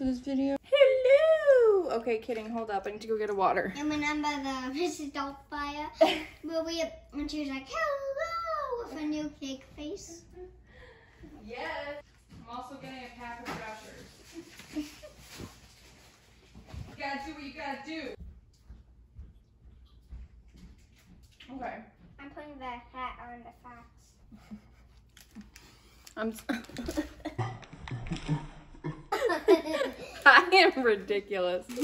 into this video. Hello! Okay, kidding, hold up. I need to go get a water. And remember the Mrs. Doubtfire? where we, when she was like, hello, with a new cake face. Yes. I'm also getting a pack of Gushers. you gotta do what you gotta do. Okay. I'm putting the hat on the facts. I'm. s- I am ridiculous.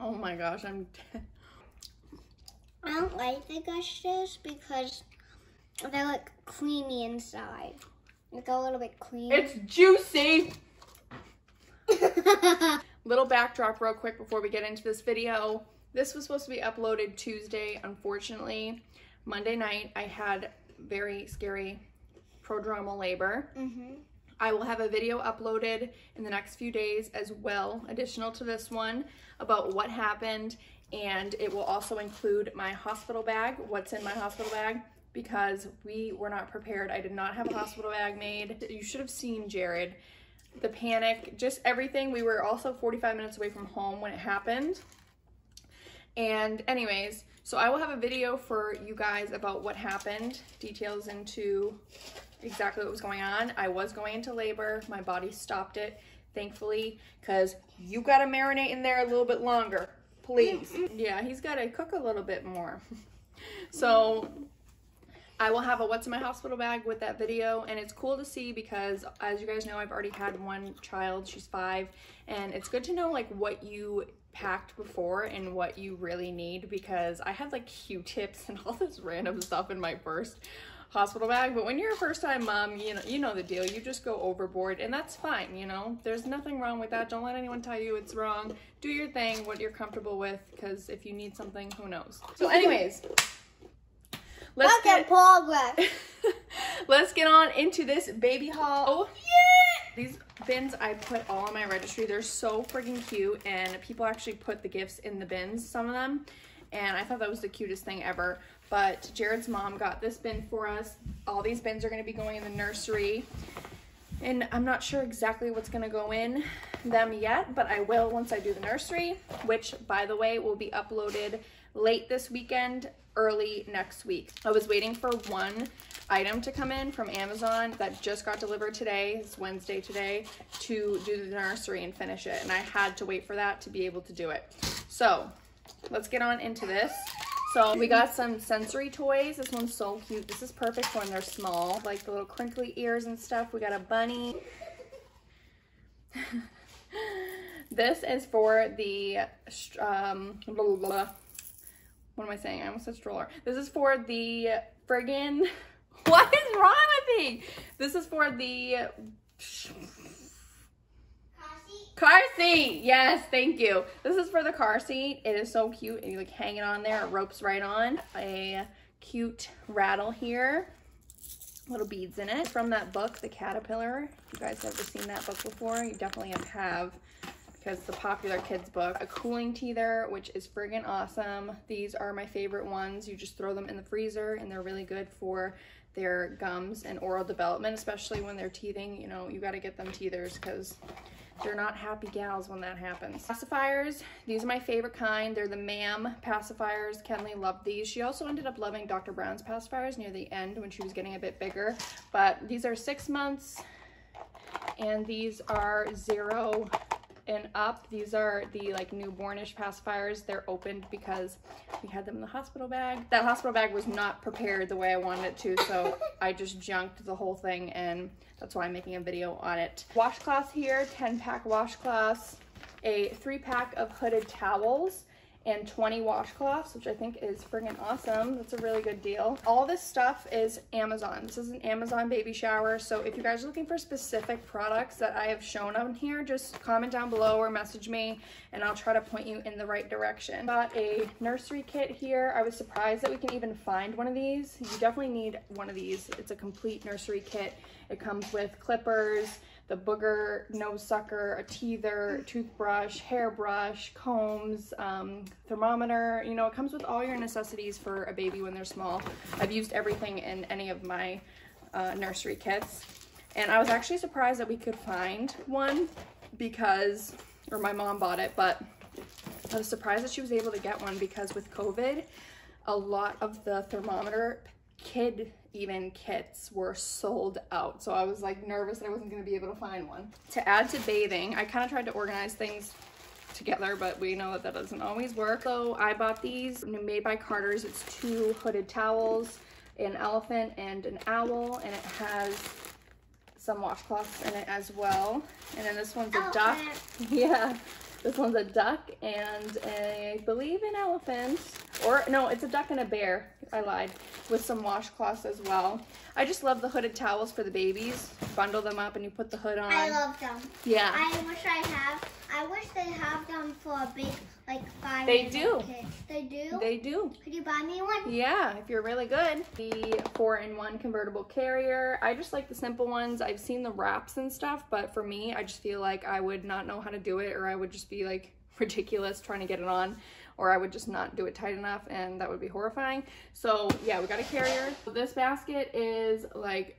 oh my gosh, I'm. I don't like the Gushers because they're like creamy inside. Like a little bit creamy. It's juicy. Little backdrop, real quick, before we get into this video. This was supposed to be uploaded Tuesday. Unfortunately, Monday night I had very scary prodromal labor. hmm I will have a video uploaded in the next few days as well, additional to this one, about what happened. And it will also include my hospital bag, what's in my hospital bag, because we were not prepared. I did not have a hospital bag made. You should have seen Jared. The panic, just everything. We were also 45 minutes away from home when it happened. And anyways, so I will have a video for you guys about what happened, details into exactly what was going on. I was going into labor. My body stopped it, thankfully, because you got to marinate in there a little bit longer, please. Mm-hmm. Yeah, he's got to cook a little bit more. so I will have a what's in my hospital bag with that video and it's cool to see because as you guys know I've already had one child she's five and it's good to know like what you packed before and what you really need because I had like q-tips and all this random stuff in my first hospital bag but when you're a first time mom you know you know the deal. You just go overboard and that's fine you know? There's nothing wrong with that. Don't let anyone tell you it's wrong. Do your thing what you're comfortable with because if you need something who knows? So anyways let's Look get progress. let's get on into this baby haul. Oh yeah. These bins I put all on my registry. They're so freaking cute and people actually put the gifts in the bins some of them and I thought that was the cutest thing ever but Jared's mom got this bin for us all these bins are to be going in the nursery and I'm not sure exactly what's gonna go in them yet, but I will once I do the nursery, which by the way will be uploaded late this weekend, early next week. I was waiting for one item to come in from Amazon that just got delivered today, it's Wednesday today, to do the nursery and finish it. And I had to wait for that to be able to do it. So let's get on into this. So we got some sensory toys. This one's so cute. This is perfect when they're small, like the little crinkly ears and stuff. We got a bunny. this is for the, um, blah, blah, blah. what am I saying? I almost said stroller. This is for the friggin', what is wrong with me? This is for the Car seat, yes, thank you. This is for the car seat. It is so cute, and you like hang it on there. It ropes right on. A cute rattle here, little beads in it. From that book, The Caterpillar. If you guys have ever seen that book before, you definitely have because it's a popular kids book. A cooling teether, which is friggin' awesome. These are my favorite ones. You just throw them in the freezer, and they're really good for their gums and oral development, especially when they're teething. You know, you got to get them teethers because they're not happy gals when that happens. Pacifiers, these are my favorite kind. They're the MAM pacifiers. Kenlee loved these. She also ended up loving Dr. Brown's pacifiers near the end when she was getting a bit bigger. But these are six months and these are zero and up. These are the like newbornish pacifiers. They're opened because we had them in the hospital bag. That hospital bag was not prepared the way I wanted it to, so I just junked the whole thing and that's why I'm making a video on it. Washcloths here, 10 pack washcloths, a three pack of hooded towels, and 20 washcloths, which I think is friggin' awesome. That's a really good deal. All this stuff is Amazon. This is an Amazon baby shower. So if you guys are looking for specific products that I have shown on here, just comment down below or message me and I'll try to point you in the right direction. Got a nursery kit here. I was surprised that we can even find one of these. You definitely need one of these. It's a complete nursery kit. It comes with clippers, the booger nose sucker, a teether, toothbrush, hairbrush, combs, um, thermometer. You know, it comes with all your necessities for a baby when they're small. I've used everything in any of my uh, nursery kits. And I was actually surprised that we could find one because, or my mom bought it, but I was surprised that she was able to get one because with COVID, a lot of the thermometer kid even kits were sold out. So I was like nervous that I wasn't gonna be able to find one. To add to bathing, I kind of tried to organize things together, but we know that that doesn't always work. So I bought these made by Carter's. It's two hooded towels, an elephant and an owl, and it has some washcloths in it as well. And then this one's a Elephant. duck. Yeah. This one's a duck and a, I believe an elephant. Or no, it's a duck and a bear. I lied. With some washcloths as well. I just love the hooded towels for the babies. Bundle them up and you put the hood on. I love them. yeah. I wish I have. I wish they have them for a big, like five. They do. Kids. They do. they do. Could you buy me one? Yeah, if you're really good. The four-in-one convertible carrier. I just like the simple ones. I've seen the wraps and stuff, but for me, I just feel like I would not know how to do it or I would just be like ridiculous trying to get it on or I would just not do it tight enough and that would be horrifying. So yeah, we got a carrier. This basket is like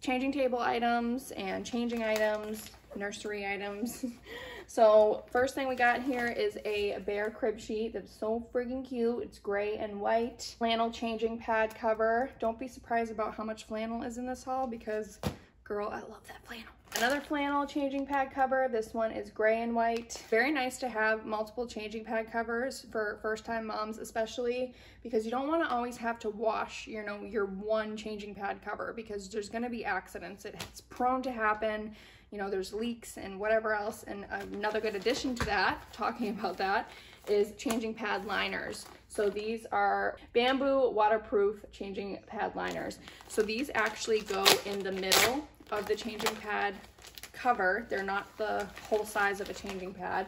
changing table items and changing items, nursery items. So first thing we got here is a bear crib sheet that's so freaking cute. It's gray and white. Flannel changing pad cover. Don't be surprised about how much flannel is in this haul because girl, I love that flannel. Another flannel changing pad cover. This one is gray and white. Very nice to have multiple changing pad covers for first time moms especially because you don't want to always have to wash, you know, your one changing pad cover because there's going to be accidents. It's prone to happen you know, there's leaks and whatever else. And another good addition to that, talking about that, is changing pad liners. So these are bamboo waterproof changing pad liners. So these actually go in the middle of the changing pad cover. They're not the whole size of a changing pad.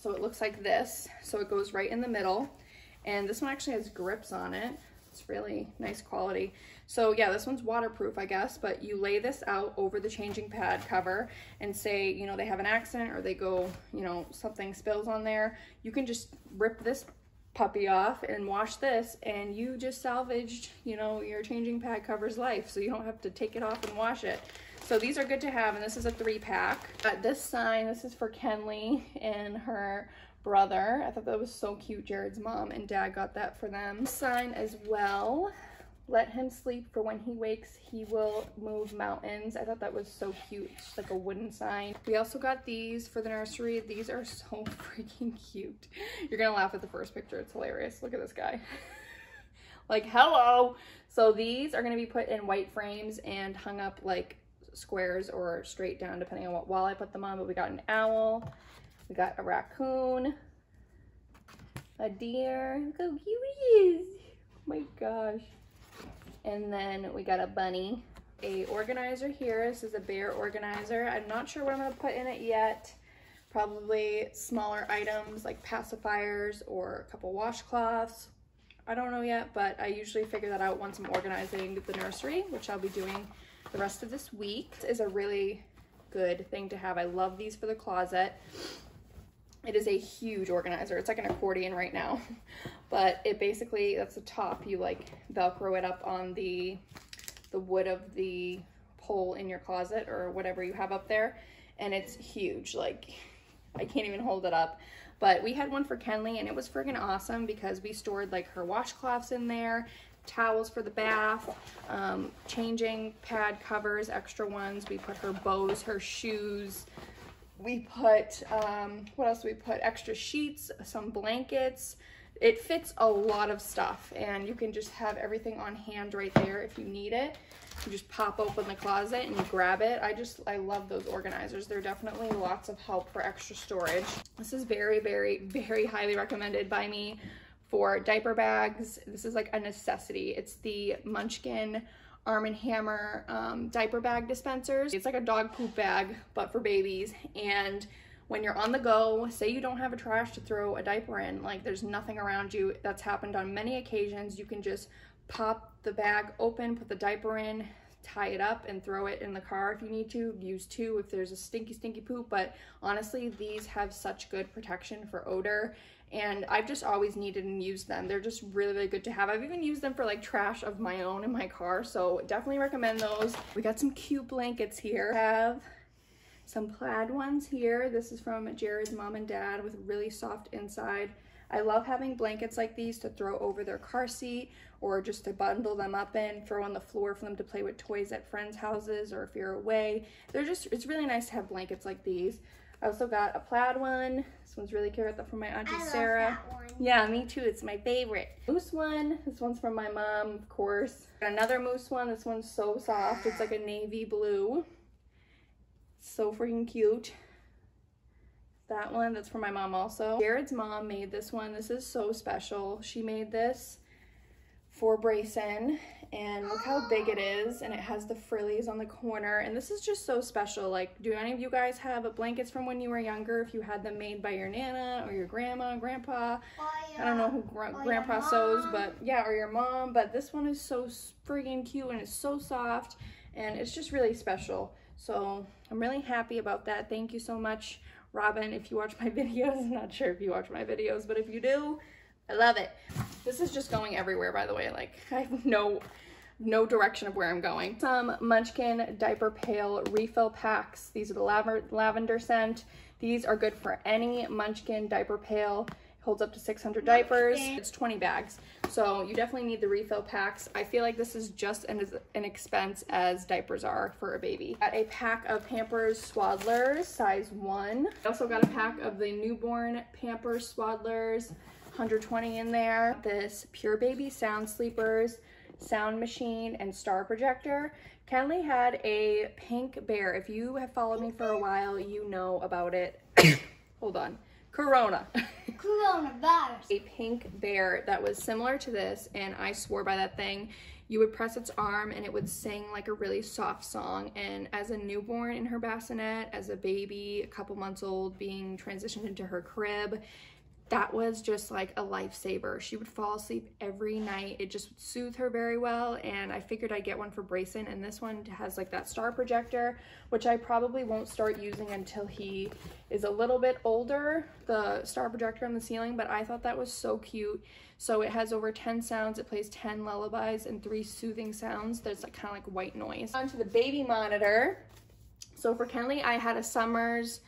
So it looks like this. So it goes right in the middle. And this one actually has grips on it. It's really nice quality. So yeah, this one's waterproof, I guess, but you lay this out over the changing pad cover and say, you know, they have an accident or they go, you know, something spills on there. You can just rip this puppy off and wash this and you just salvaged, you know, your changing pad cover's life. So you don't have to take it off and wash it. So these are good to have and this is a three pack. Got this sign, this is for Kenlee and her brother. I thought that was so cute. Jared's mom and dad got that for them. Sign as well. Let him sleep for when he wakes, he will move mountains. I thought that was so cute. It's like a wooden sign. We also got these for the nursery. These are so freaking cute. You're gonna laugh at the first picture. It's hilarious. Look at this guy. like, hello. So these are gonna be put in white frames and hung up like squares or straight down depending on what wall I put them on. But we got an owl, we got a raccoon, a deer. Look how cute he is. Oh my gosh. And then we got a bunny. A organizer here. This is a bear organizer. I'm not sure what I'm gonna put in it yet. Probably smaller items like pacifiers or a couple washcloths. I don't know yet, but I usually figure that out once I'm organizing the nursery, which I'll be doing the rest of this week. Is a really good thing to have. I love these for the closet. It is a huge organizer. It's like an accordion right now. But it basically, that's the top. You like Velcro it up on the, the wood of the pole in your closet or whatever you have up there. And it's huge. Like, I can't even hold it up. But we had one for Kenlee and it was friggin' awesome because we stored like her washcloths in there, towels for the bath, um, changing pad covers, extra ones. We put her bows, her shoes, we put um, what else? We put extra sheets some blankets. It fits a lot of stuff and you can just have everything on hand right there if you need it. You just pop open the closet and you grab it. I just i love those organizers. They're definitely lots of help for extra storage. This is very very very highly recommended by me for diaper bags. This is like a necessity. It's the munchkin Arm & Hammer um, diaper bag dispensers. It's like a dog poop bag, but for babies. And when you're on the go, say you don't have a trash to throw a diaper in, like there's nothing around you, that's happened on many occasions, you can just pop the bag open, put the diaper in, tie it up and throw it in the car if you need to. Use two if there's a stinky, stinky poop. But honestly, these have such good protection for odor and I've just always needed and used them. They're just really, really good to have. I've even used them for like trash of my own in my car, so definitely recommend those. We got some cute blankets here. We have some plaid ones here. This is from Jared's mom and dad with really soft inside. I love having blankets like these to throw over their car seat or just to bundle them up in, throw on the floor for them to play with toys at friends' houses or if you're away. They're just, it's really nice to have blankets like these. I also got a plaid one. This one's really cute. from my auntie I Sarah. Yeah, me too. It's my favorite. Moose one. This one's from my mom, of course. Got another moose one. This one's so soft. It's like a navy blue. So freaking cute. That one, that's for my mom also. Jared's mom made this one. This is so special. She made this for Brayson and look how big it is and it has the frillies on the corner and this is just so special like do any of you guys have blankets from when you were younger if you had them made by your nana or your grandma grandpa i don't know who gr grandpa sews but yeah or your mom but this one is so freaking cute and it's so soft and it's just really special so i'm really happy about that thank you so much robin if you watch my videos i'm not sure if you watch my videos but if you do I love it. This is just going everywhere, by the way. Like, I have no, no direction of where I'm going. Some Munchkin Diaper Pail refill packs. These are the lav lavender scent. These are good for any Munchkin diaper pail. Holds up to 600 diapers. It's 20 bags. So you definitely need the refill packs. I feel like this is just an, an expense as diapers are for a baby. Got a pack of Pampers Swaddlers, size one. I also got a pack of the newborn Pampers Swaddlers 120 in there. This Pure Baby Sound Sleepers, sound machine, and star projector. Kenlee had a pink bear. If you have followed me for a while, you know about it. Hold on. Corona. Coronavirus. a pink bear that was similar to this, and I swore by that thing. You would press its arm and it would sing like a really soft song. And as a newborn in her bassinet, as a baby, a couple months old, being transitioned into her crib, that was just like a lifesaver. She would fall asleep every night. It just soothed her very well. And I figured I'd get one for Brayson. And this one has like that star projector, which I probably won't start using until he is a little bit older, the star projector on the ceiling. But I thought that was so cute. So it has over 10 sounds. It plays 10 lullabies and three soothing sounds. There's like kind of like white noise. Onto the baby monitor. So for Kenlee, I had a Summers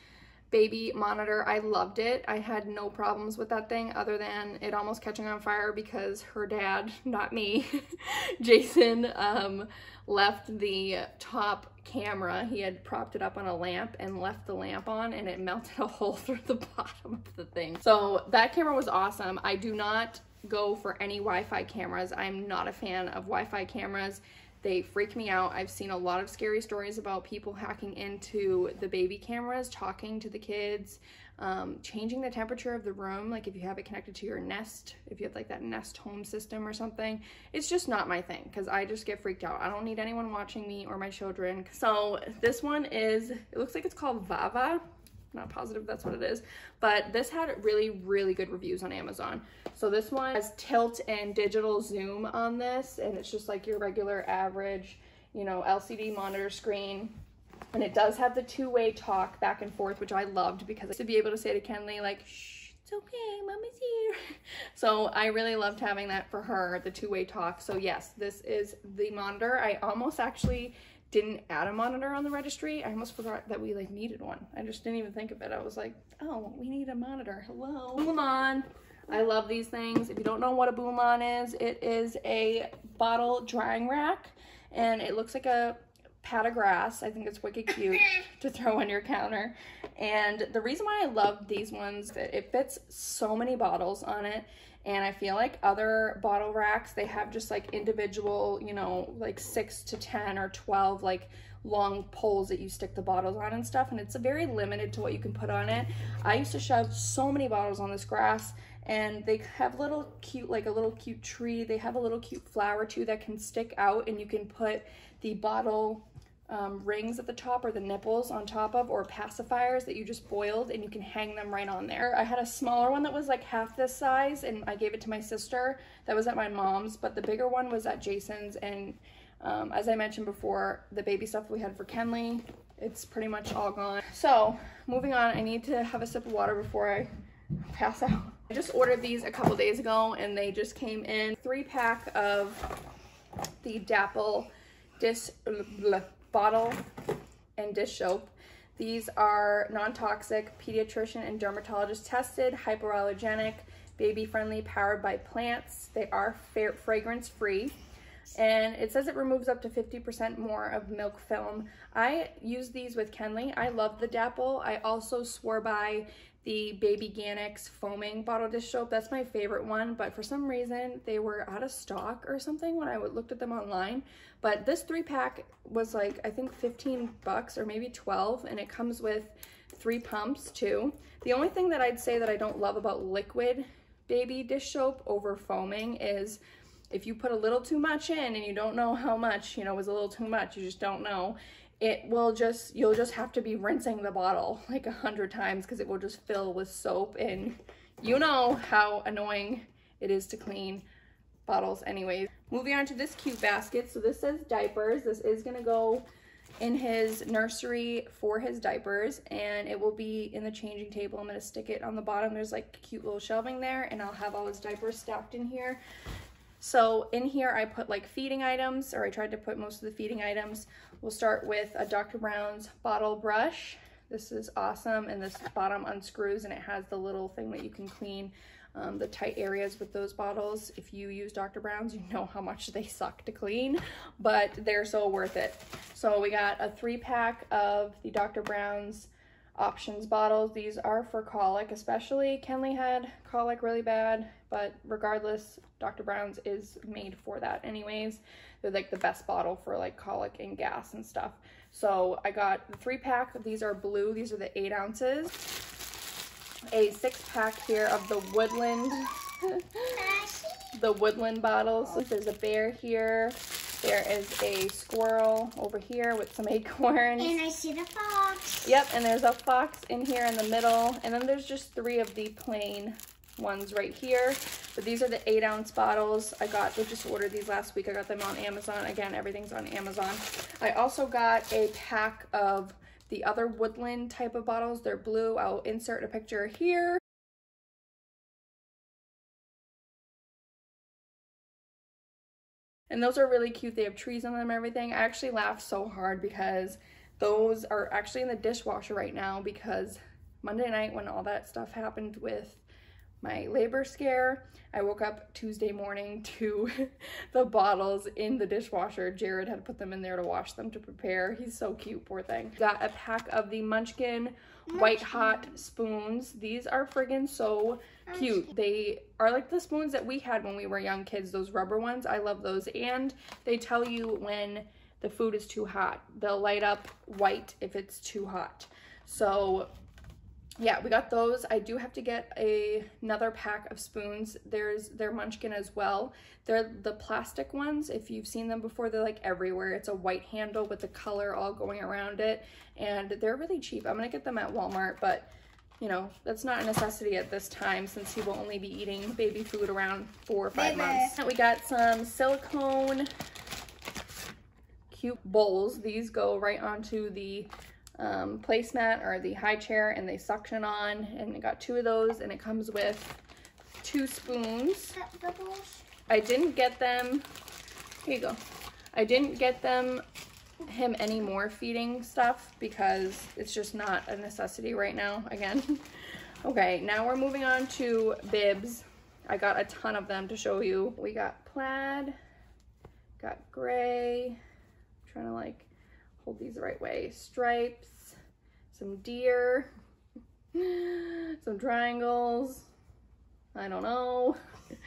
baby monitor. I loved it. I had no problems with that thing other than it almost catching on fire because her dad, not me, Jason, um, left the top camera. He had propped it up on a lamp and left the lamp on and it melted a hole through the bottom of the thing. So that camera was awesome. I do not go for any Wi-Fi cameras. I'm not a fan of Wi-Fi cameras. They freak me out. I've seen a lot of scary stories about people hacking into the baby cameras, talking to the kids, um, changing the temperature of the room, like if you have it connected to your Nest, if you have like that Nest home system or something. It's just not my thing because I just get freaked out. I don't need anyone watching me or my children. So this one is, it looks like it's called Vava not positive that's what it is. But this had really really good reviews on amazon. So this one has tilt and digital zoom on this and it's just like your regular average you know lcd monitor screen. And it does have the two-way talk back and forth which i loved because to be able to say to kenlee like Shh, it's okay mama's here. So i really loved having that for her the two-way talk. So yes this is the monitor. I almost actually didn't add a monitor on the registry. I almost forgot that we like needed one. I just didn't even think of it. I was like, oh, we need a monitor. Hello. Boomon. I love these things. If you don't know what a Boomon is, it is a bottle drying rack and it looks like a pat of grass. I think it's wicked cute to throw on your counter. And the reason why I love these ones, that it fits so many bottles on it and I feel like other bottle racks, they have just like individual, you know, like six to 10 or 12 like long poles that you stick the bottles on and stuff. And it's very limited to what you can put on it. I used to shove so many bottles on this grass and they have little cute, like a little cute tree. They have a little cute flower too that can stick out and you can put the bottle um, rings at the top or the nipples on top of or pacifiers that you just boiled and you can hang them right on there. I had a smaller one that was like half this size and I gave it to my sister that was at my mom's but the bigger one was at Jason's and Um, as I mentioned before, the baby stuff we had for Kenlee, it's pretty much all gone. So moving on, I need to have a sip of water before I pass out. I just ordered these a couple days ago and they just came in three pack of the Dapple dish bottle and dish soap. These are non-toxic, pediatrician and dermatologist tested, hypoallergenic, baby friendly, powered by plants. They are fragrance free and it says it removes up to 50% more of milk film. I use these with Kenlee. I love the Dapple. I also swore by the Babyganics foaming bottle dish soap. That's my favorite one, but for some reason they were out of stock or something when I looked at them online. But this three pack was like, I think 15 bucks or maybe 12, and it comes with three pumps too. The only thing that I'd say that I don't love about liquid baby dish soap over foaming is if you put a little too much in and you don't know how much, you know, was a little too much, you just don't know, it will just, you'll just have to be rinsing the bottle like a hundred times because it will just fill with soap and you know how annoying it is to clean bottles anyways. Moving on to this cute basket. So this says diapers. This is gonna go in his nursery for his diapers and it will be in the changing table. I'm gonna stick it on the bottom. There's like cute little shelving there and I'll have all his diapers stacked in here. So in here I put like feeding items, or I tried to put most of the feeding items. We'll start with a Dr. Brown's bottle brush. This is awesome, and this bottom unscrews and it has the little thing that you can clean um, the tight areas with those bottles. If you use Dr. Brown's, you know how much they suck to clean, but they're so worth it. So we got a three pack of the Dr. Brown's options bottles. These are for colic, especially Kenlee had colic really bad, but regardless, Dr. Brown's is made for that anyways. They're like the best bottle for like colic and gas and stuff. So I got the three pack. These are blue. These are the eight ounces. A six pack here of the Woodland, the Woodland bottles. So there's a bear here. There is a squirrel over here with some acorns. And I see the fox. Yep, and there's a fox in here in the middle. And then there's just three of the plain ones right here. But these are the eight ounce bottles. I got, they just ordered these last week. I got them on Amazon. Again, everything's on Amazon. I also got a pack of the other woodland type of bottles. They're blue. I'll insert a picture here. And those are really cute. They have trees on them and everything. I actually laughed so hard because those are actually in the dishwasher right now because Monday night when all that stuff happened with my labor scare, I woke up Tuesday morning to the bottles in the dishwasher. Jared had put them in there to wash them to prepare. He's so cute, poor thing. Got a pack of the Munchkin White Hot spoons. These are friggin' so cute. They are like the spoons that we had when we were young kids, those rubber ones. I love those. And they tell you when the food is too hot. They'll light up white if it's too hot. So yeah, we got those. I do have to get a, another pack of spoons. There's their Munchkin as well. They're the plastic ones. If you've seen them before, they're like everywhere. It's a white handle with the color all going around it. And they're really cheap. I'm going to get them at Walmart, but you know, that's not a necessity at this time since he will only be eating baby food around four or five baby. months. We got some silicone cute bowls. These go right onto the um, placemat or the high chair and they suction on and I got two of those and it comes with two spoons. I didn't get them, here you go. I didn't get them him any more feeding stuff because it's just not a necessity right now again. okay, now we're moving on to bibs. I got a ton of them to show you. We got plaid, got gray, I'm trying to like hold these the right way. Stripes, some deer, some triangles, I don't know,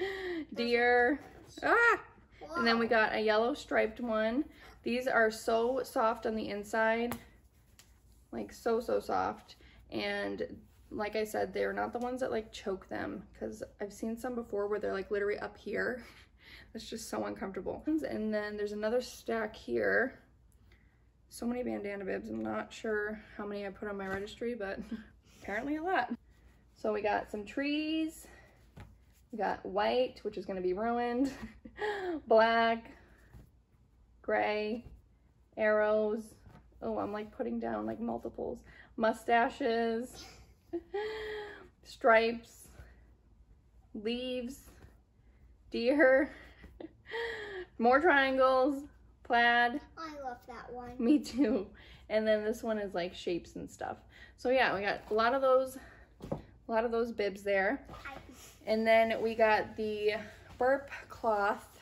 deer, ah! And then we got a yellow striped one. These are so soft on the inside, like so, so soft. And like I said, they're not the ones that like choke them because I've seen some before where they're like literally up here. It's just so uncomfortable. And then there's another stack here so many bandana bibs. I'm not sure how many I put on my registry, but apparently a lot. So we got some trees. We got white, which is gonna be ruined. Black. gray, arrows. Oh, I'm like putting down like multiples. Mustaches, stripes, leaves, deer, more triangles, plaid. I love that one. Me too. And then this one is like shapes and stuff. So yeah, we got a lot of those, a lot of those bibs there. And then we got the burp cloth,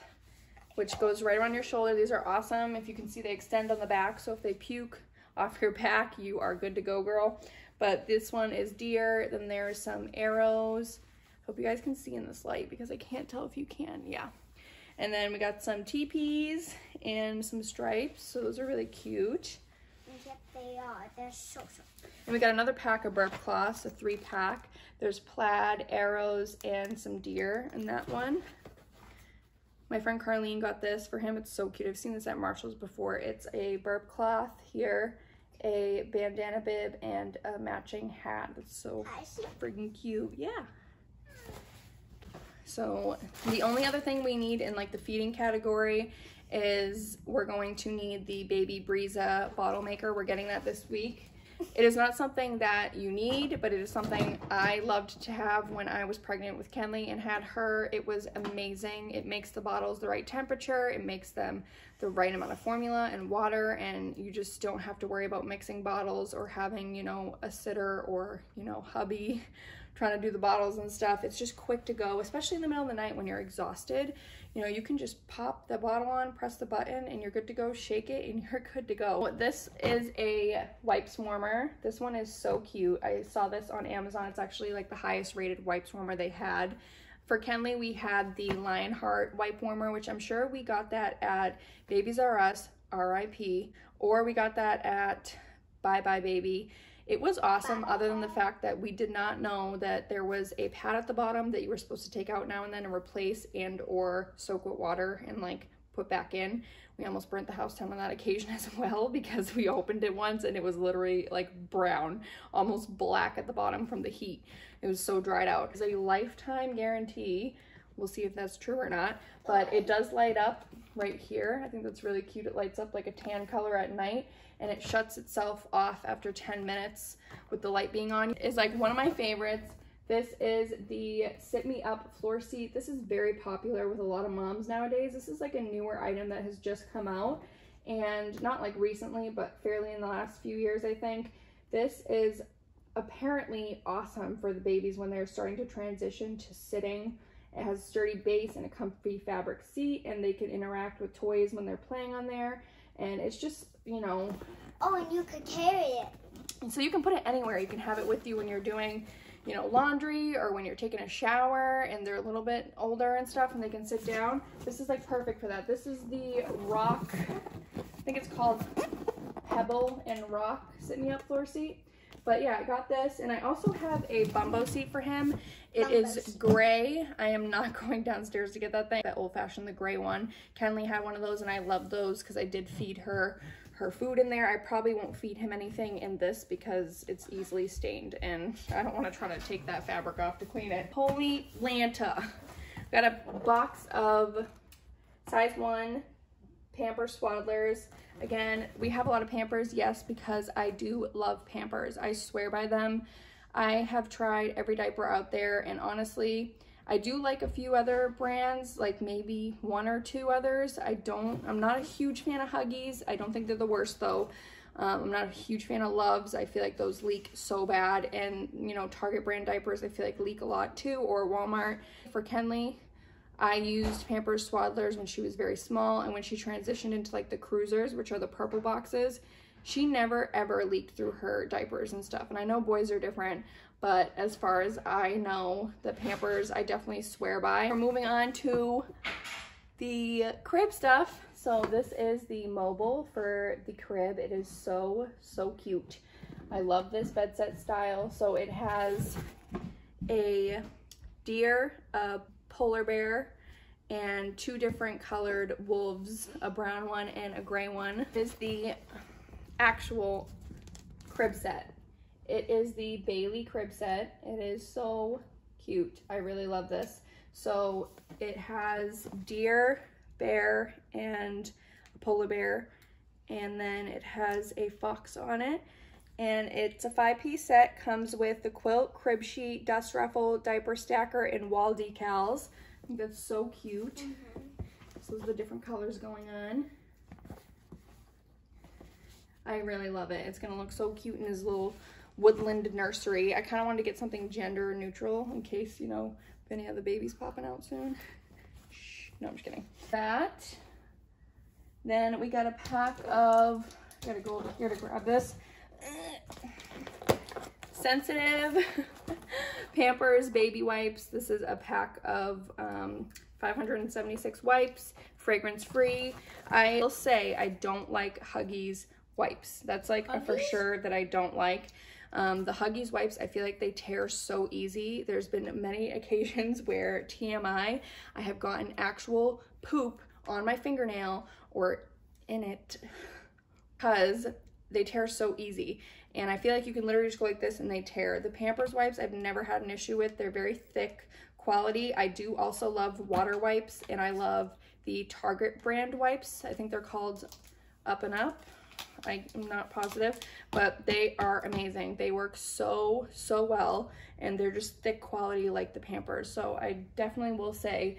which goes right around your shoulder. These are awesome. If you can see, they extend on the back. So if they puke off your back, you are good to go, girl. But this one is deer. Then there's some arrows. Hope you guys can see in this light because I can't tell if you can. Yeah. And then we got some teepees and some stripes. So those are really cute. Yep, they are. They're so, so. And we got another pack of burp cloths, a three pack. There's plaid, arrows, and some deer in that one. My friend Carlene got this for him. It's so cute. I've seen this at Marshall's before. It's a burp cloth here, a bandana bib, and a matching hat. That's so freaking cute. Yeah. So the only other thing we need in like the feeding category is we're going to need the Baby Brezza bottle maker. We're getting that this week. It is not something that you need, but it is something I loved to have when I was pregnant with Kenlee and had her. It was amazing. It makes the bottles the right temperature. It makes them the right amount of formula and water, and you just don't have to worry about mixing bottles or having, you know, a sitter or, you know, hubby trying to do the bottles and stuff. It's just quick to go, especially in the middle of the night when you're exhausted. You know, you can just pop the bottle on, press the button, and you're good to go. Shake it, and you're good to go. This is a wipes warmer. This one is so cute. I saw this on Amazon. It's actually like the highest rated wipes warmer they had. For Kenlee, we had the Lionheart wipe warmer, which I'm sure we got that at Babies R Us, RIP, or we got that at buybuy BABY. It was awesome other than the fact that we did not know that there was a pad at the bottom that you were supposed to take out now and then and replace and or soak with water and like put back in. We almost burnt the house down on that occasion as well because we opened it once and it was literally like brown, almost black at the bottom from the heat. It was so dried out. It's a lifetime guarantee. We'll see if that's true or not, but it does light up right here. I think that's really cute. It lights up like a tan color at night and it shuts itself off after 10 minutes with the light being on. It's like one of my favorites. This is the Sit Me Up floor seat. This is very popular with a lot of moms nowadays. This is like a newer item that has just come out and not like recently, but fairly in the last few years, I think. This is apparently awesome for the babies when they're starting to transition to sitting. It has a sturdy base and a comfy fabric seat and they can interact with toys when they're playing on there. And it's just, you know. Oh, and you could carry it. And so you can put it anywhere. You can have it with you when you're doing, you know, laundry or when you're taking a shower and they're a little bit older and stuff and they can sit down. This is like perfect for that. This is the Rock, I think it's called Pebble and Rock Sit Me Up floor seat. But yeah, I got this. And I also have a Bumbo seat for him. It is gray. I am not going downstairs to get that thing. That old fashioned, the gray one. Kenlee had one of those and I love those because I did feed her her food in there. I probably won't feed him anything in this because it's easily stained and I don't want to try to take that fabric off to clean it. Holy Lanta. Got a box of size one Pampers Swaddlers. Again, we have a lot of Pampers, yes, because I do love Pampers. I swear by them. I have tried every diaper out there and honestly, I do like a few other brands, like maybe one or two others. I don't, I'm not a huge fan of Huggies. I don't think they're the worst though. Um, I'm not a huge fan of Luvs. I feel like those leak so bad. And, you know, Target brand diapers, I feel like leak a lot too, or Walmart. For Kenlee, I used Pampers Swaddlers when she was very small and when she transitioned into like the cruisers, which are the purple boxes, she never ever leaked through her diapers and stuff. And I know boys are different, but as far as I know, the Pampers I definitely swear by. We're moving on to the crib stuff. So this is the mobile for the crib. It is so, so cute. I love this bed set style. So it has a deer, a polar bear and two different colored wolves, a brown one and a gray one. This is the actual crib set. It is the Bailey crib set. It is so cute. I really love this. So it has deer, bear, and a polar bear, and then it has a fox on it. And it's a five-piece set, comes with the quilt, crib sheet, dust ruffle, diaper stacker, and wall decals. I think that's so cute. Mm -hmm. So the different colors going on. I really love it. It's gonna look so cute in his little woodland nursery. I kind of wanted to get something gender neutral in case, you know, if any other babies popping out soon. Shh. No, I'm just kidding. That. Then we got a pack of, I gotta go over here to grab this. Sensitive Pampers baby wipes. This is a pack of um, 576 wipes, fragrance free. I will say I don't like Huggies wipes. That's like Huggies? a for sure that I don't like. Um, the Huggies wipes, I feel like they tear so easy. There's been many occasions where TMI, I have gotten actual poop on my fingernail or in it because they tear so easy. And I feel like you can literally just go like this and they tear. The Pampers wipes, I've never had an issue with. They're very thick quality. I do also love water wipes and I love the Target brand wipes. I think they're called Up and Up. I'm not positive, but they are amazing. They work so, so well, and they're just thick quality like the Pampers. So I definitely will say,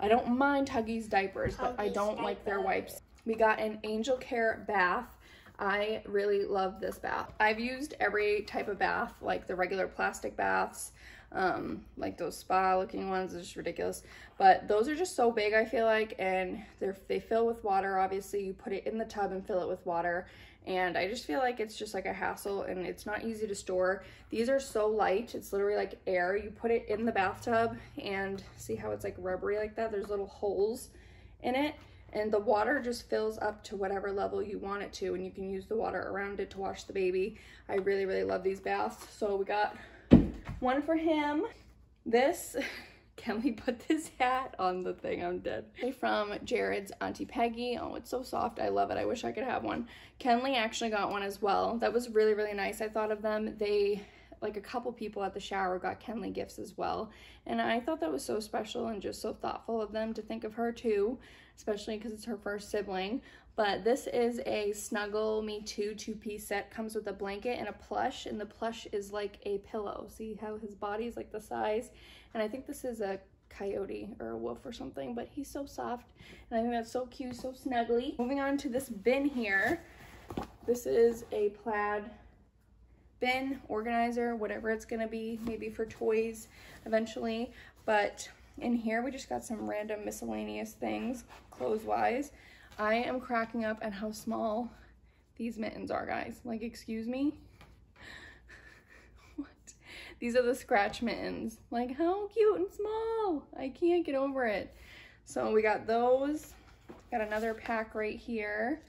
I don't mind Huggies diapers, Huggies but I don't diapers. like their wipes. We got an Angelcare bath. I really love this bath. I've used every type of bath, like the regular plastic baths, um, like those spa looking ones is just ridiculous. But those are just so big, I feel like, and they're, they fill with water. Obviously, you put it in the tub and fill it with water. And I just feel like it's just like a hassle and it's not easy to store. These are so light. It's literally like air. You put it in the bathtub and see how it's like rubbery like that? There's little holes in it and the water just fills up to whatever level you want it to and you can use the water around it to wash the baby. I really, really love these baths. So we got one for him. This, can we put this hat on the thing? I'm dead. From Jared's Auntie Peggy. Oh, it's so soft. I love it. I wish I could have one. Kenlee actually got one as well. That was really, really nice. I thought of them. They like a couple people at the shower got Kenlee gifts as well. And I thought that was so special and just so thoughtful of them to think of her too, especially because it's her first sibling. But this is a Snuggle Me Too two-piece set. Comes with a blanket and a plush, and the plush is like a pillow. See how his body is like the size? And I think this is a coyote or a wolf or something, but he's so soft. And I think that's so cute, so snuggly. Moving on to this bin here. This is a plaid bin organizer, whatever it's gonna be, maybe for toys eventually. But in here, we just got some random miscellaneous things, clothes-wise. I am cracking up at how small these mittens are, guys. Like, excuse me? what? These are the scratch mittens. Like, how cute and small. I can't get over it. So we got those. Got another pack right here.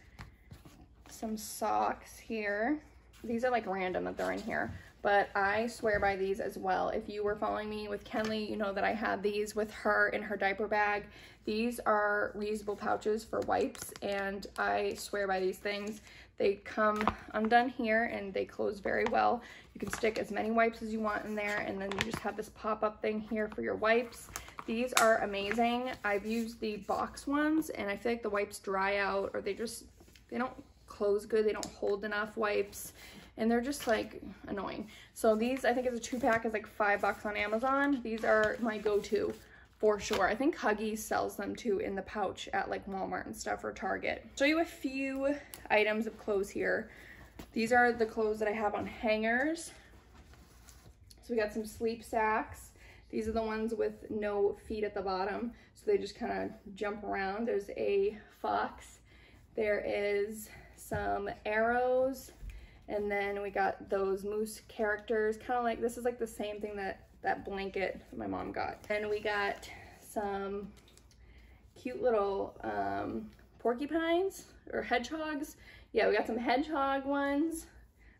Some socks here. These are like random that they're in here but I swear by these as well. If you were following me with Kenlee, you know that I had these with her in her diaper bag. These are reusable pouches for wipes, and I swear by these things. They come undone here, and they close very well. You can stick as many wipes as you want in there, and then you just have this pop-up thing here for your wipes. These are amazing. I've used the box ones, and I feel like the wipes dry out, or they just, they don't close good. They don't hold enough wipes and they're just like annoying. So these, I think it's a two pack is like five bucks on Amazon. These are my go-to for sure. I think Huggies sells them too in the pouch at like Walmart and stuff or Target. Show you a few items of clothes here. These are the clothes that I have on hangers. So we got some sleep sacks. These are the ones with no feet at the bottom. So they just kind of jump around. There's a fox. There is some arrows and then we got those moose characters, kind of like, this is like the same thing that that blanket my mom got. And we got some cute little um, porcupines or hedgehogs. Yeah, we got some hedgehog ones,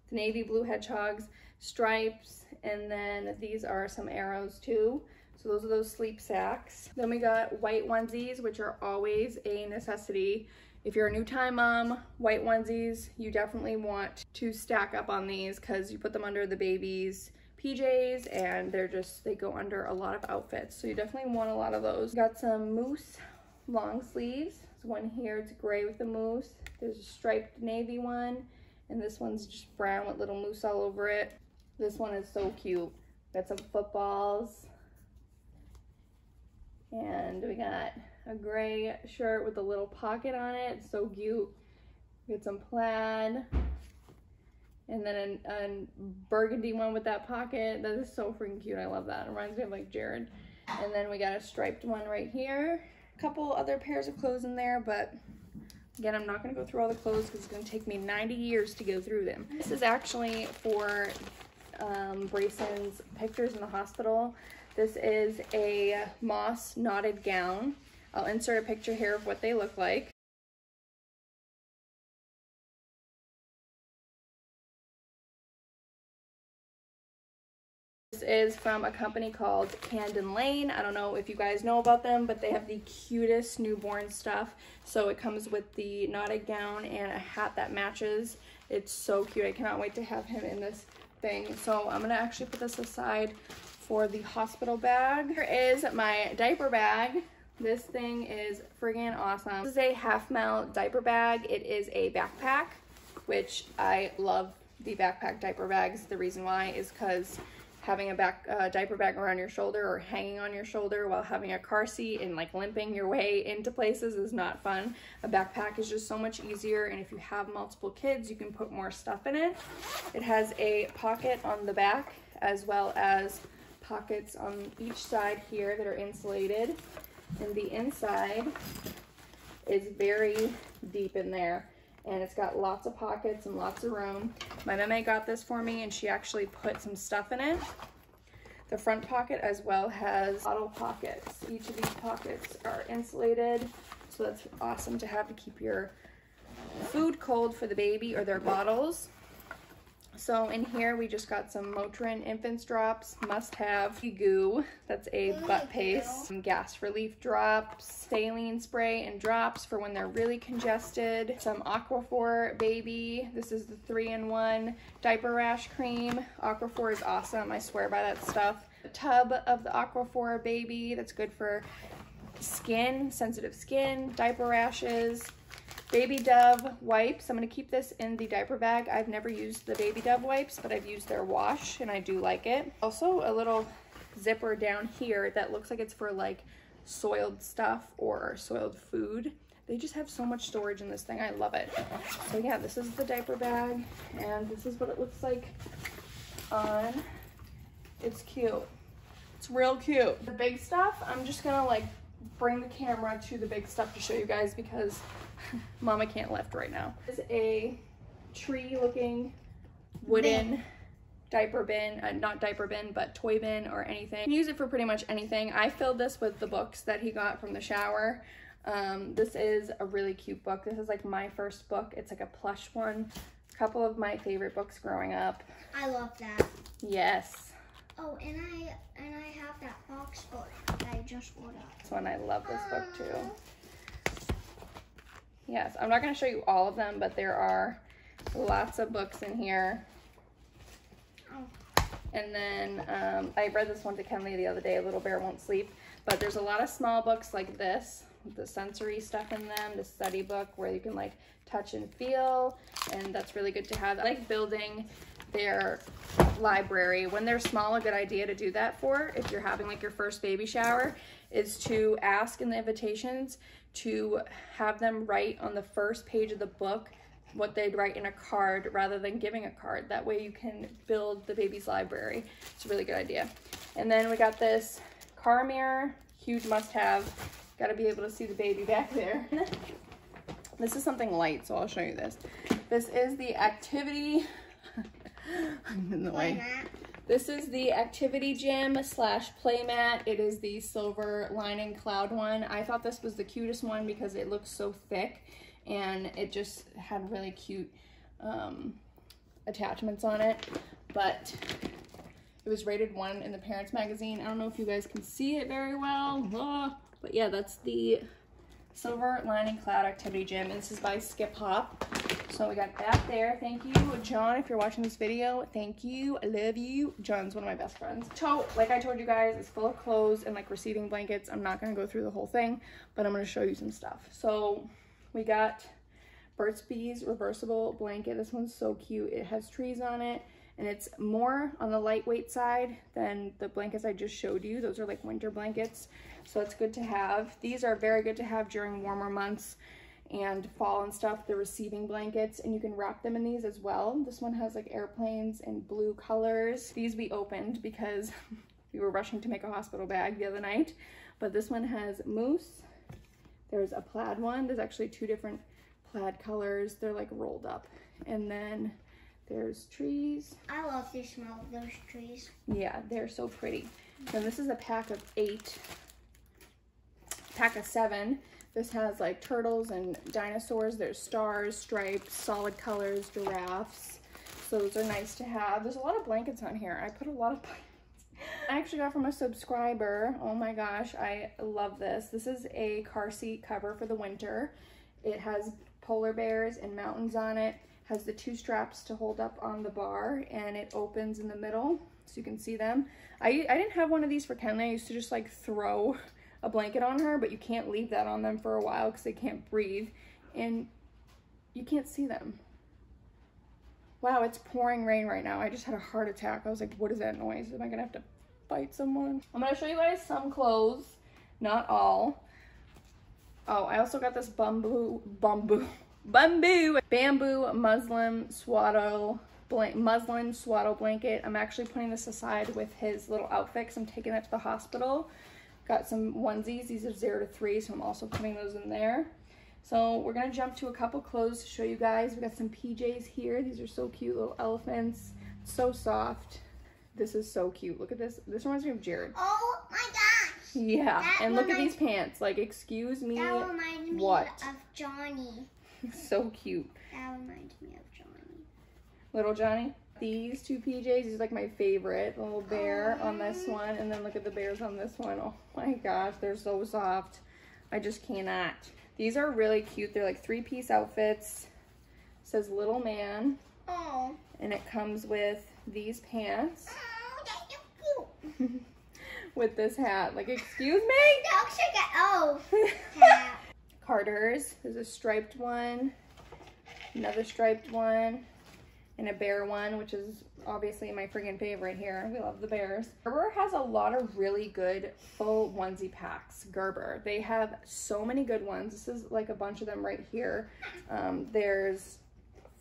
the navy blue hedgehogs, stripes, and then these are some arrows too. So those are those sleep sacks. Then we got white onesies, which are always a necessity if you're a new time mom, white onesies, you definitely want to stack up on these because you put them under the baby's PJs and they're just, they go under a lot of outfits. So you definitely want a lot of those. Got some moose long sleeves. There's one here, it's gray with the moose. There's a striped navy one, and this one's just brown with little moose all over it. This one is so cute. Got some footballs. And we got a gray shirt with a little pocket on it. So cute. Get some plaid. And then a, burgundy one with that pocket. That is so freaking cute. I love that. It reminds me of like Jared. And then we got a striped one right here. A couple other pairs of clothes in there, but again, I'm not gonna go through all the clothes because it's gonna take me 90 years to go through them. This is actually for um, Brayson's pictures in the hospital. This is a moss knotted gown. I'll insert a picture here of what they look like. This is from a company called Camden Lane. I don't know if you guys know about them, but they have the cutest newborn stuff. So it comes with the knotted gown and a hat that matches. It's so cute. I cannot wait to have him in this thing. So I'm gonna actually put this aside for the hospital bag. Here is my diaper bag. This thing is friggin' awesome. This is a half mount diaper bag. It is a backpack, which I love the backpack diaper bags. The reason why is because having a back uh, diaper bag around your shoulder or hanging on your shoulder while having a car seat and like limping your way into places is not fun. A backpack is just so much easier and if you have multiple kids you can put more stuff in it. It has a pocket on the back as well as pockets on each side here that are insulated and the inside is very deep in there and it's got lots of pockets and lots of room. My meme got this for me and she actually put some stuff in it. The front pocket as well has bottle pockets. Each of these pockets are insulated, so that's awesome to have to keep your food cold for the baby or their bottles. So in here we just got some Motrin Infants Drops, must have. Goo, that's a mm, butt paste, some gas relief drops, saline spray and drops for when they're really congested, some Aquaphor Baby, this is the three-in-one diaper rash cream. Aquaphor is awesome, I swear by that stuff. A tub of the Aquaphor Baby, that's good for skin, sensitive skin, diaper rashes, Baby Dove wipes. I'm going to keep this in the diaper bag. I've never used the Baby Dove wipes, but I've used their wash, and I do like it. Also, a little zipper down here that looks like it's for, like, soiled stuff or soiled food. They just have so much storage in this thing. I love it. So, yeah, this is the diaper bag, and this is what it looks like on. It's cute. It's real cute. The big stuff, I'm just going to, like, bring the camera to the big stuff to show you guys because Mama can't lift right now. This is a tree looking wooden bin. diaper bin, uh, not diaper bin, but toy bin or anything. You can use it for pretty much anything. I filled this with the books that he got from the shower. Um, this is a really cute book. This is like my first book. It's like a plush one. A couple of my favorite books growing up. I love that. Yes. Oh, and I and I have that box book that I just ordered. This one I love this book too. Yes, I'm not going to show you all of them, but there are lots of books in here. And then um, I read this one to Kenlee the other day, Little Bear Won't Sleep. But there's a lot of small books like this, with the sensory stuff in them, the study book where you can like touch and feel. And that's really good to have. I like building their library. When they're small, a good idea to do that for, if you're having like your first baby shower, is to ask in the invitations to have them write on the first page of the book what they'd write in a card rather than giving a card. That way you can build the baby's library. It's a really good idea. And then we got this car mirror, huge must have. Got to be able to see the baby back there. this is something light, so I'll show you this. This is the activity I'm in the way. This is the Activity Gym slash Playmat. It is the silver lining cloud one. I thought this was the cutest one because it looks so thick and it just had really cute um, attachments on it. But it was rated one in the Parents Magazine. I don't know if you guys can see it very well. But yeah, that's the Silver Lining Cloud Activity Gym. This is by Skip Hop. So we got that there. Thank you, John, if you're watching this video. Thank you. I love you. John's one of my best friends. Tote, like I told you guys, is full of clothes and like receiving blankets. I'm not going to go through the whole thing, but I'm going to show you some stuff. So we got Burt's Bees reversible blanket. This one's so cute. It has trees on it and it's more on the lightweight side than the blankets I just showed you. Those are like winter blankets, so it's good to have. These are very good to have during warmer months and fall and stuff, the receiving blankets, and you can wrap them in these as well. This one has like airplanes and blue colors. These we opened because we were rushing to make a hospital bag the other night, but this one has moose. There's a plaid one. There's actually two different plaid colors. They're like rolled up. And then there's trees. I love the smell of those trees. Yeah, they're so pretty. Then this is a pack of eight, pack of seven. This has like turtles and dinosaurs. There's stars, stripes, solid colors, giraffes. So those are nice to have. There's a lot of blankets on here. I put a lot of. I actually got from a subscriber. Oh my gosh, I love this. This is a car seat cover for the winter. It has polar bears and mountains on it. Has the two straps to hold up on the bar and it opens in the middle so you can see them. I, I didn't have one of these for Kenlee. I used to just like throw a blanket on her, but you can't leave that on them for a while because they can't breathe and you can't see them. Wow, it's pouring rain right now. I just had a heart attack. I was like, what is that noise? Am I gonna have to fight someone? I'm gonna show you guys some clothes, not all. Oh, I also got this bamboo, bamboo, bamboo, bamboo muslin swaddle muslin swaddle blanket. I'm actually putting this aside with his little outfit because I'm taking it to the hospital. Got some onesies. These are zero to three, so I'm also putting those in there. So we're gonna jump to a couple clothes to show you guys. We got some PJs here. These are so cute, little elephants. So soft. This is so cute. Look at this. This reminds me of Jared. Oh my gosh. Yeah, That and look at these pants. Like, excuse me. That reminds me What? of Johnny. so cute. That reminds me of Johnny. Little Johnny. These two PJs, are like my favorite. The little bear on this oh. one, and then look at the bears on this one. Oh my gosh, they're so soft. I just cannot. These are really cute. They're like three-piece outfits. says little man, Oh. and it comes with these pants Oh, that's so cute. with this hat. Like, excuse me? That looks like an oh. hat. Carter's. There's a striped one, another striped one, and a bear one, which is obviously my friggin' favorite here. We love the bears. Gerber has a lot of really good full onesie packs. Gerber. They have so many good ones. This is like a bunch of them right here. Um, there's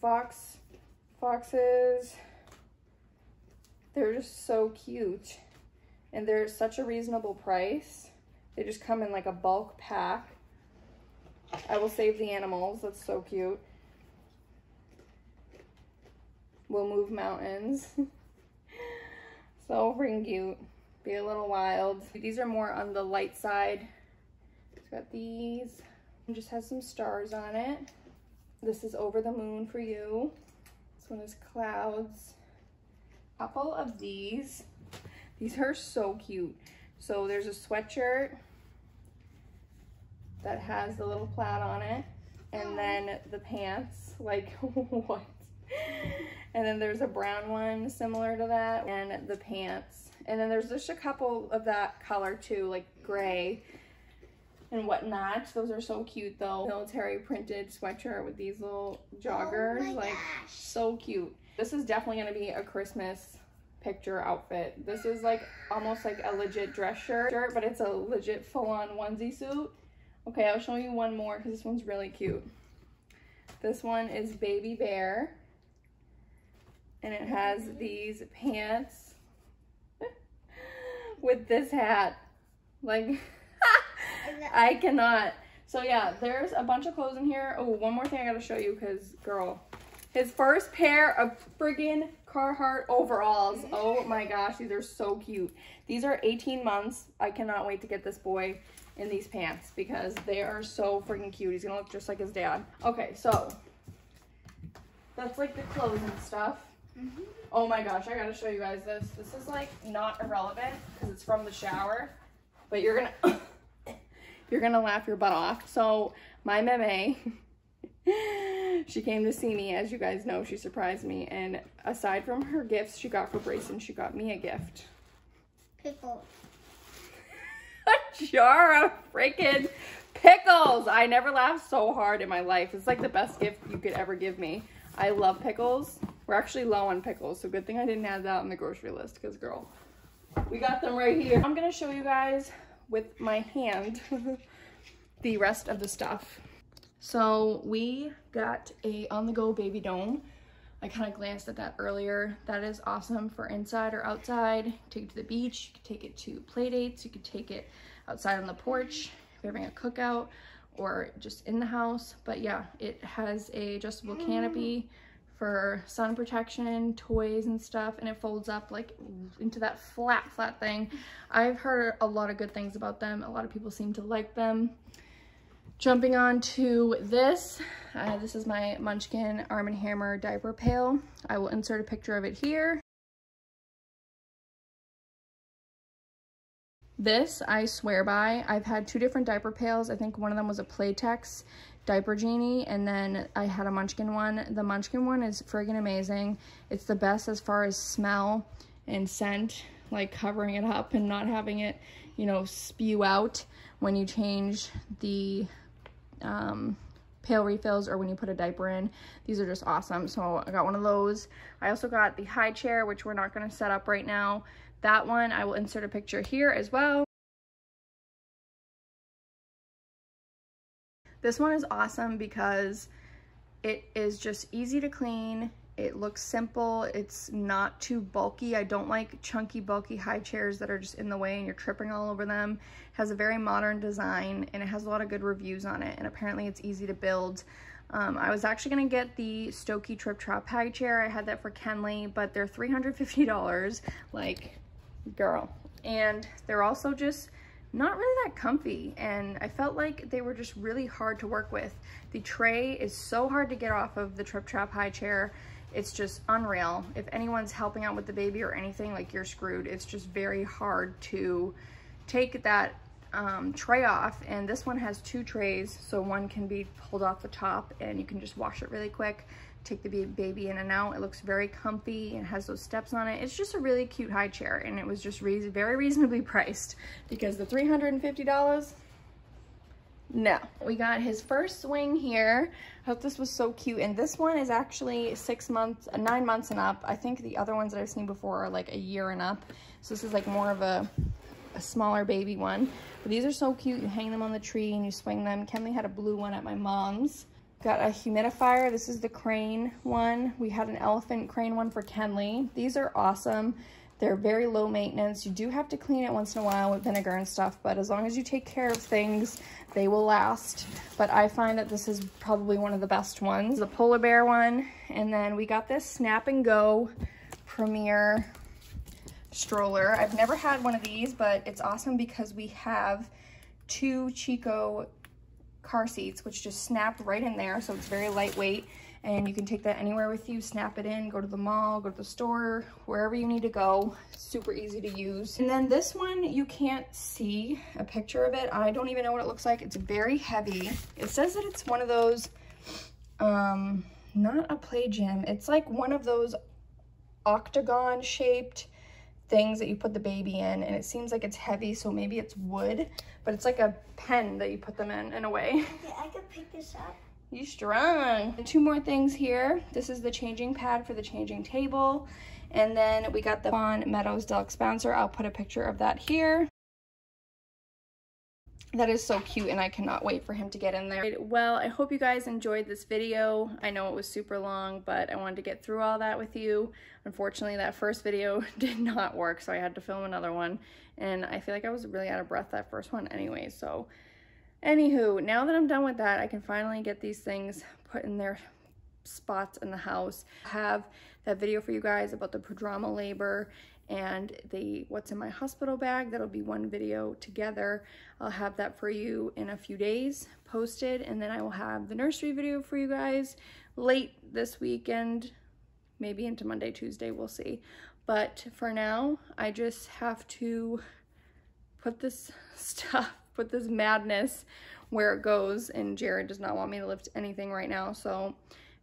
fox, foxes. They're just so cute. And they're such a reasonable price. They just come in like a bulk pack. I will save the animals. That's so cute. We'll move mountains. so freaking cute. Be a little wild. These are more on the light side. It's got these. It just has some stars on it. This is over the moon for you. This one is clouds. Couple of these. These are so cute. So there's a sweatshirt that has the little plaid on it. And then the pants, like what? And then there's a brown one similar to that and the pants. And then there's just a couple of that color too, like gray and whatnot. Those are so cute though. Military printed sweatshirt with these little joggers, Oh like gosh. so cute. This is definitely gonna be a Christmas picture outfit. This is like almost like a legit dress shirt, shirt, but it's a legit full-on onesie suit. Okay, I'll show you one more because this one's really cute. This one is Baby Bear. And it has these pants with this hat. Like, I cannot. So yeah, there's a bunch of clothes in here. Oh, one more thing I gotta show you because, girl, his first pair of friggin' Carhartt overalls. Oh my gosh, these are so cute. These are 18 months. I cannot wait to get this boy in these pants because they are so freaking cute. He's gonna look just like his dad. Okay, so that's like the clothes and stuff. Mhm. Oh my gosh, I gotta show you guys this. This is like not irrelevant because it's from the shower, but you're gonna you're gonna laugh your butt off. So my meme, she came to see me. As you guys know, she surprised me. And aside from her gifts she got for Brayson, she got me a gift. Pickles. a jar of freaking pickles. I never laughed so hard in my life. It's like the best gift you could ever give me. I love pickles. We're actually low on pickles, so good thing I didn't add that on the grocery list because, girl, we got them right here. I'm to show you guys with my hand the rest of the stuff. So we got a on-the-go baby dome. I kind of glanced at that earlier. That is awesome for inside or outside. Take it to the beach, you can take it to play dates, you could take it outside on the porch if you're having a cookout or just in the house. But yeah, it has a adjustable canopy for sun protection, toys and stuff, and it folds up like into that flat, flat thing. I've heard a lot of good things about them. A lot of people seem to like them. Jumping on to this, uh, this is my Munchkin Arm & Hammer diaper pail. I will insert a picture of it here. This I swear by. I've had two different diaper pails. I think one of them was a Playtex Diaper Genie and then I had a Munchkin one. The Munchkin one is friggin' amazing. It's the best as far as smell and scent, like covering it up and not having it, you know, spew out when you change the um, pail refills or when you put a diaper in. These are just awesome. So I got one of those. I also got the high chair, which we're not going to set up right now. That one, I will insert a picture here as well. This one is awesome because it is just easy to clean. It looks simple. It's not too bulky. I don't like chunky, bulky high chairs that are just in the way and you're tripping all over them. It has a very modern design and it has a lot of good reviews on it. And apparently it's easy to build. Um, I was actually going to get the Stokke Tripp Trapp high chair. I had that for Kenlee, but they're $350. Like, girl. And they're also just not really that comfy and I felt like they were just really hard to work with. The tray is so hard to get off of the Tripp Trapp high chair. It's just unreal. If anyone's helping out with the baby or anything, like you're screwed. It's just very hard to take that um, tray off and this one has two trays so one can be pulled off the top and you can just wash it really quick take the baby in and out. It looks very comfy and has those steps on it. It's just a really cute high chair and it was just re very reasonably priced because the $350, no. We got his first swing here. I hope this was so cute. And this one is actually six months, uh, nine months and up. I think the other ones that I've seen before are like a year and up. So this is like more of a, a smaller baby one. But these are so cute. You hang them on the tree and you swing them. Kenlee had a blue one at my mom's. Got a humidifier. This is the crane one. We had an elephant crane one for Kenlee. These are awesome. They're very low maintenance. You do have to clean it once in a while with vinegar and stuff, but as long as you take care of things, they will last. But I find that this is probably one of the best ones. The polar bear one. And then we got this Snap and Go Premier stroller. I've never had one of these, but it's awesome because we have two Chicco car seats, which just snap right in there. So it's very lightweight and you can take that anywhere with you, snap it in, go to the mall, go to the store, wherever you need to go. Super easy to use. And then this one, you can't see a picture of it. I don't even know what it looks like. It's very heavy. It says that it's one of those, um, not a play gym. It's like one of those octagon shaped things that you put the baby in and it seems like it's heavy so maybe it's wood but it's like a pen that you put them in in a way. I could pick this up. You strong and two more things here. This is the changing pad for the changing table and then we got the Fawn Meadows Deluxe Bouncer. I'll put a picture of that here that is so cute and I cannot wait for him to get in there. Well, I hope you guys enjoyed this video. I know it was super long, but I wanted to get through all that with you. Unfortunately, that first video did not work, so I had to film another one. And I feel like I was really out of breath that first one anyway, so... Anywho, now that I'm done with that, I can finally get these things put in their spots in the house. I have that video for you guys about the prodromal labor and the what's in my hospital bag. That'll be one video together. I'll have that for you in a few days posted and then I will have the nursery video for you guys late this weekend, maybe into Monday, Tuesday, we'll see. But for now, I just have to put this stuff, put this madness where it goes and Jared does not want me to lift anything right now. So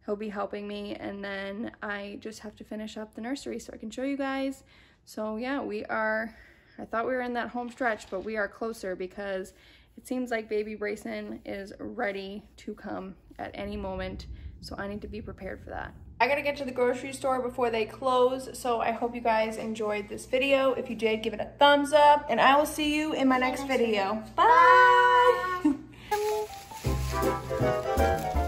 he'll be helping me and then I just have to finish up the nursery so I can show you guys. So yeah, we are, I thought we were in that home stretch, but we are closer because it seems like baby Brayson is ready to come at any moment. So I need to be prepared for that. I gotta get to the grocery store before they close, so I hope you guys enjoyed this video. If you did, give it a thumbs up, and I will see you in my next video. Bye!